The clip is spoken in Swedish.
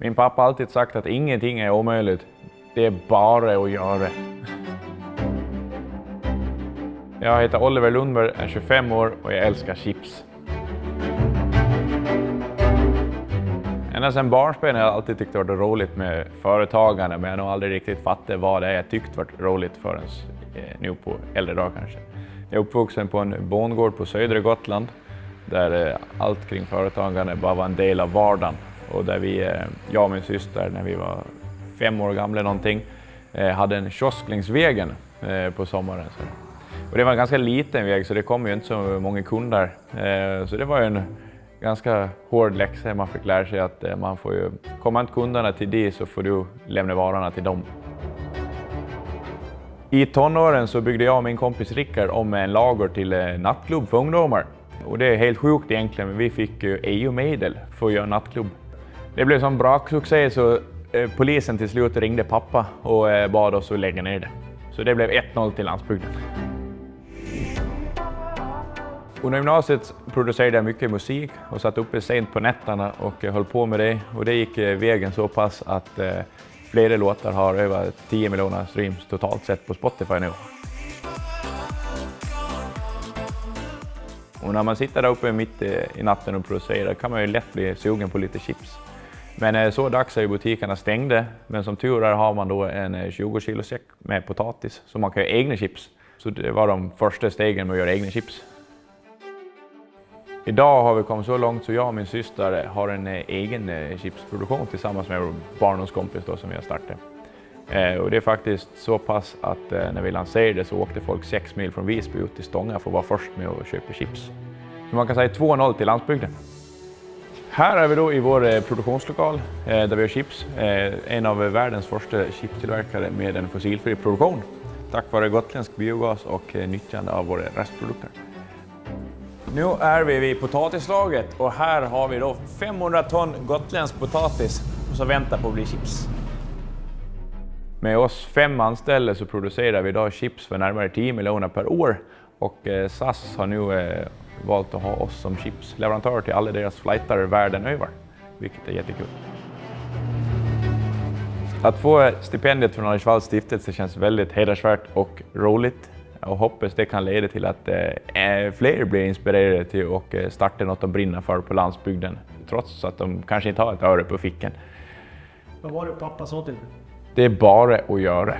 Min pappa har alltid sagt att ingenting är omöjligt. Det är bara att göra. Jag heter Oliver Lundberg, är 25 år och jag älskar chips. Ända sedan barnsben har jag alltid tyckt det varit roligt med företagande, men jag har nog aldrig riktigt fattat vad det är jag tyckt varit roligt förrän eh, nu på äldre dagar kanske. Jag är uppvuxen på en bondgård på södra Gotland, där eh, allt kring företagande bara var en del av vardagen. Och där vi, eh, jag och min syster, när vi var fem år gamla någonting, eh, hade en kiosk längs vägen eh, på sommaren. Och det var en ganska liten väg så det kom ju inte så många kunder. Så det var ju en ganska hård läxa man fick lära sig att man får ju, kommer inte kunderna till dig så får du lämna varorna till dem. I tonåren så byggde jag och min kompis Rickard om en lager till nattklubb för ungdomar. Och det är helt sjukt egentligen, men vi fick EU-medel för att göra nattklubb. Det blev sån braksuccé så eh, polisen till slut ringde pappa och eh, bad oss att lägga ner det. Så det blev 1-0 till landsbygden. Under gymnasiet producerade jag mycket musik och satt uppe sent på nätterna och eh, höll på med det. Och det gick vägen så pass att flera låtar har över 10 miljoner streams totalt sett på Spotify nu. Och när man sitter där uppe mitt i natten och producerar kan man ju lätt bli sugen på lite chips. Men eh, så dags är ju butikerna stängda, men som tur är har man då en eh, 20 kilo säck med potatis så man kan göra egna chips. Så det var de första stegen med att göra egna chips. Idag har vi kommit så långt så jag och min syster eh, har en egen chipsproduktion tillsammans med vår barndomskompis då, som vi har startat. Och det är faktiskt så pass att när vi lanserade så åkte folk sex mil från Visby ut till Stånga för att vara först med att köpa chips. Så man kan säga 2-0 till landsbygden. Här är vi då i vår eh, produktionslokal eh, där vi har chips. Eh, en av världens första chipstillverkare med en fossilfri produktion. Tack vare gotländsk biogas och nyttjande av våra restprodukter. Nu är vi vid potatislaget och här har vi då 500 ton gotländsk potatis som väntar på att bli chips. Med oss fem anställda så producerar vi idag chips för närmare 10 miljoner per år och eh, SAS har nu eh, valt att ha oss som chipsleverantör till alla deras flightar världen över, vilket är jättekul. Att få stipendiet från Anders Walls stiftelse känns väldigt hedersvärt och roligt och hoppas det kan leda till att eh, fler blir inspirerade till att eh, starta något de brinner för på landsbygden, trots att de kanske inte har ett öre på fickan. Vad var det pappa sa till dig? Det är bara att göra.